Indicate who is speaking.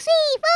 Speaker 1: 睡一觉。